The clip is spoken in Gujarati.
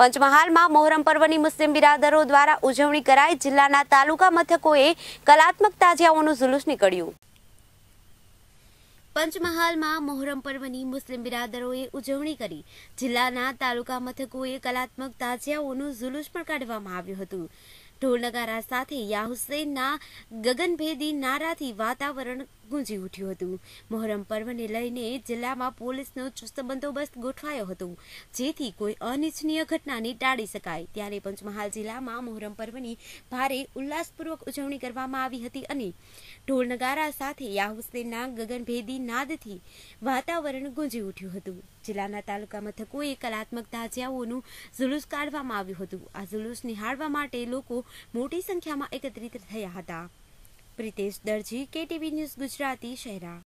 પંચમહાલમાં મોહરમ પર્વની મુસ્લિમ બિરાદરો દ્વારા ઉજવણી કરાઈ જિલ્લાના તાલુકા મથકોએ કલાત્મક તાજિયાઓનું જુલુસ નીકળ્યું. પંચમહાલમાં મોહરમ પર્વની મુસ્લિમ બિરાદરોએ ઉજવણી કરી. જિલ્લાના તાલુકા મથકોએ કલાત્મક તાજિયાઓનું જુલુસ પણ કાઢવામાં આવ્યું હતું. ઢોલ નગારા સાથે યાહુસેનના ગગનભેદી નારાથી વાતાવરણ ગુંજી ઉઠ્યું હતું. મોહરમ પર્વને લઈને જિલ્લામાં પોલીસનો ચુસ્ત બંદોબસ્ત ગોઠવાયો હતો, જેથી કોઈ અનિચ્છનીય ઘટનાને ટાળી શકાય. ત્યારે પંચમહાલ જિલ્લામાં મોહરમ પર્વની ભારે ઉલ્લાસપૂર્વક ઉજવણી કરવામાં આવી હતી અને ઢોલ નગારા સાથે યાહુસેનના ગગનભેદી નાદથી વાતાવરણ ગુંજી ઉઠ્યું હતું. જિલ્લાના તાલુકા મથકોએ કલાત્મક તાજિયાઓનું જુલુસ કાઢવામાં આવ્યું હતું. આ જુલુસ નિહાળવા માટે લોકો મોટી સંખ્યામાં એકત્રિત થયા હતા. Pritesh Darji KTV news Gujarati Shahera.